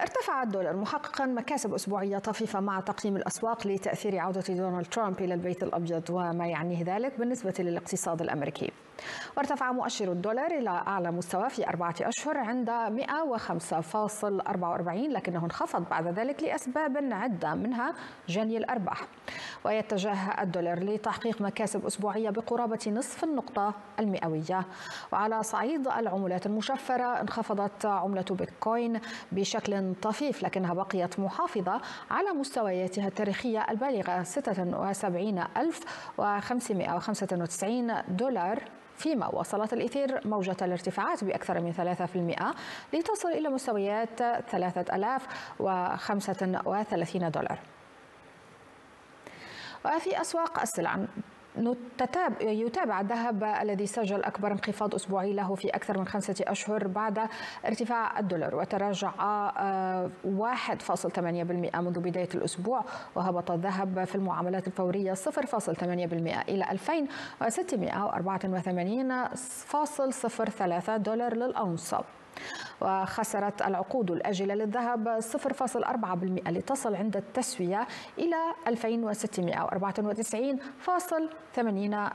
ارتفع الدولار محققا مكاسب أسبوعية طفيفة مع تقييم الأسواق لتأثير عودة دونالد ترامب إلى البيت الأبيض وما يعنيه ذلك بالنسبة للاقتصاد الأمريكي. وارتفع مؤشر الدولار إلى أعلى مستوى في أربعة أشهر عند 105.44 لكنه انخفض بعد ذلك لأسباب عدة منها جني الأرباح. ويتجه الدولار لتحقيق مكاسب أسبوعية بقرابة نصف النقطة المئوية. وعلى صعيد العملات المشفرة انخفضت عملة بيتكوين بشكل طفيف لكنها بقيت محافظة على مستوياتها التاريخية البالغة 76595 دولار فيما وصلت الإثير موجة الارتفاعات بأكثر من 3% لتصل إلى مستويات 3035 دولار. وفي أسواق السلع يتابع الذهب الذي سجل أكبر انخفاض أسبوعي له في أكثر من خمسة أشهر بعد ارتفاع الدولار. وتراجع 1.8% منذ بداية الأسبوع. وهبط الذهب في المعاملات الفورية 0.8% إلى 2684.03 دولار للأونص وخسرت العقود الآجلة للذهب 0.4% لتصل عند التسوية إلى 2694.80 دولار.